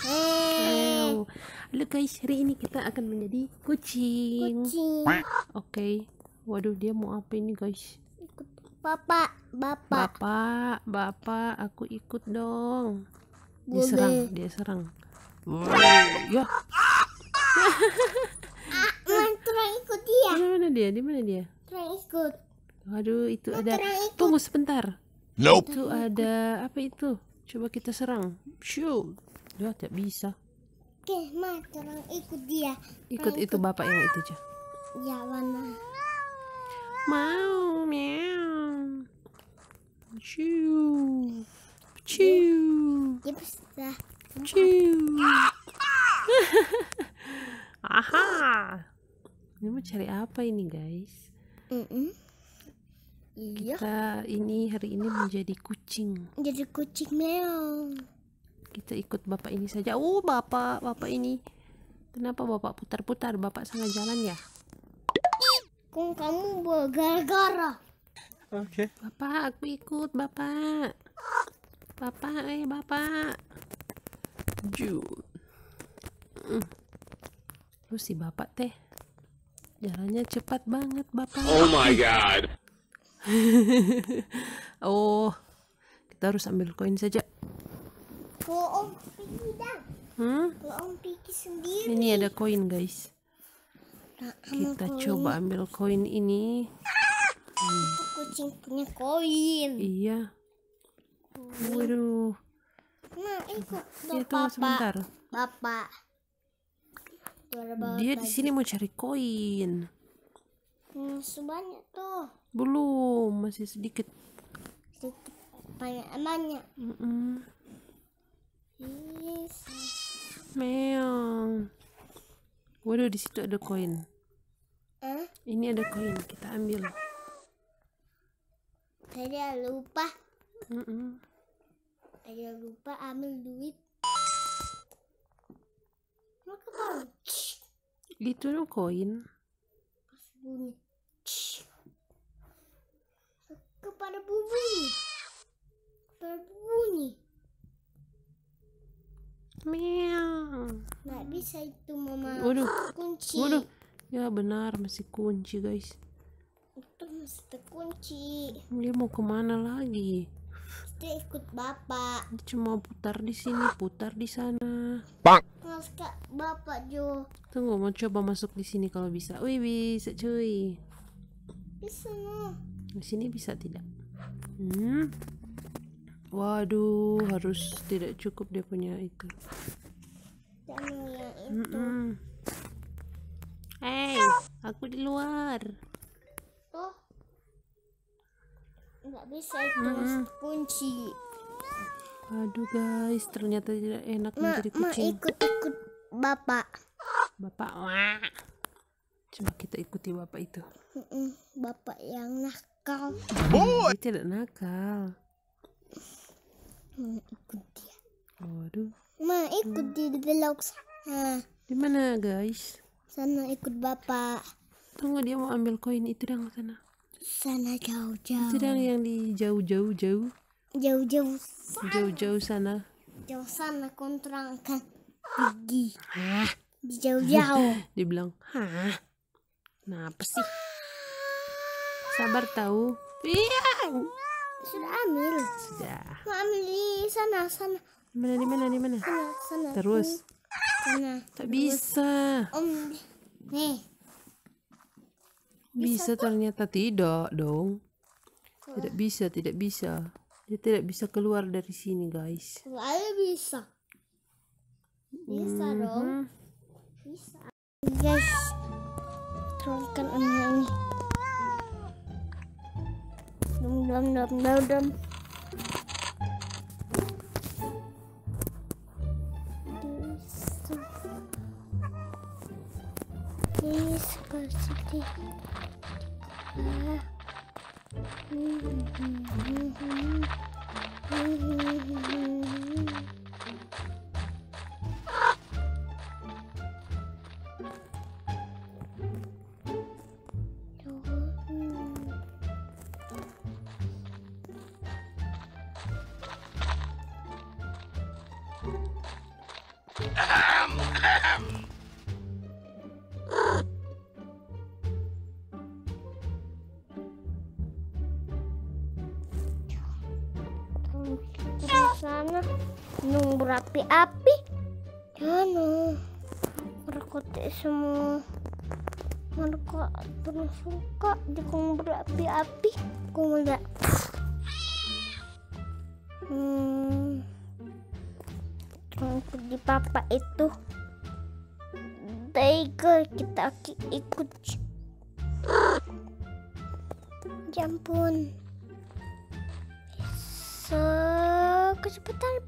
Wow. Halo guys, hari ini kita akan menjadi kucing. Kucing. Oke. Waduh, dia mau apa ini guys? Bapak, bapak. Bapak, bapak, aku ikut dong. Dia serang, dia serang. Wow. Ya, Man, terang ikut dia. di mana dia? Di mana dia? Terang ikut. Waduh, itu ada. Tunggu sebentar. Nope. Itu ada apa itu? Coba kita serang. Shoo. Ya, tidak bisa. Oke, Ma, terang ikut dia. Ikut itu bapak yang itu aja. Ya, mana? Mau, meow. Ciu. Ciu. Dia bisa. Ciu. Aha. Ini mau cari apa ini, guys? Iya. Kita ini hari ini menjadi kucing. Jadi kucing meong. Kita ikut bapak ini saja. Oh, bapak, bapak ini. Kenapa bapak putar-putar? Bapak salah jalan ya? Kung kamu bergara-gara. Okay. Bapak, aku ikut, Bapak. Bapak, eh, Bapak. Ju. Mm. Lu si Bapak teh. Jalannya cepat banget, Bapak. Oh my god. Oh, kita harus ambil koin saja. Kalau Om Piki dah. Hmm? Kalau Om Piki sendiri. Ini ada koin, guys. Nah, Kita sama coba ambil koin ini. koin. Kucing punya koin. Iya. Waduh. Nah, ikut. Ya, tunggu sebentar. Bapak. Dia di sini mau cari koin. Hmm, sebanyak tuh. Belum, masih sedikit. Sedikit banyak-banyak. Mm-mm. Yes. Meong. Waduh, di situ ada koin. Hah? Ini ada koin, kita ambil. Tadi lupa. Mm-mm. Tadi lupa ambil duit. Maka. Itu dong koin. Bunyi kepada bunyi kepada bunyi Meong. nggak bisa itu mama Waduh, kunci waduh. Ya benar, masih kunci guys. itu mesti terkunci Dia mau ke mana lagi? kita ikut bapak Dia cuma putar di sini, putar di sana. Nggak suka bapak Jo Tunggu, mau coba masuk di sini kalau bisa. Wih, bisa cuy. bisa Di sini bisa tidak? Hmm. Waduh, harus tidak cukup dia punya itu. jangan yang itu Mm-mm. Hey, aku di luar. tuh nggak bisa itu mesti kunci Aduh guys, ternyata tidak enak ma menjadi ma kucing. ikut ikut bapak Bapak, wah. Coba kita ikuti bapak itu. Bapak yang nakal Dia tidak nakal. Hmm, ikut dia Waduh, Ma ikut di belok sana. di mana guys? Sana ikut bapak. Tunggu dia mau ambil koin itu yang sana. Sana jauh-jauh. Itu yang yang di jauh-jauh jauh, Jauh-jauh. jauh-jauh sana. Jauh sana kontrakan pergi. Di jauh-jauh. Dia bilang, hah? Kenapa sih? Sabar tahu. Iya. Sudah ambil. Sudah. Ma ambil di sana, sana, mana di mana di mana? sana, sana. Terus. Sana. Tak bisa. Om. Nih. Bisa ternyata tidak dong. Tidak bisa, tidak bisa. Dia tidak bisa keluar dari sini, guys. Saya bisa. Bisa dong. Mhm. Bisa. Guys. Anak ini. Dum dum dum dum dum. This positive. Ah! Sana. Nung berapi-api. Ano mereka semua. Mereka terus suka di kung berapi-api. Kung wala hmm. Di papa itu. Tiger kita ki- much, but that'll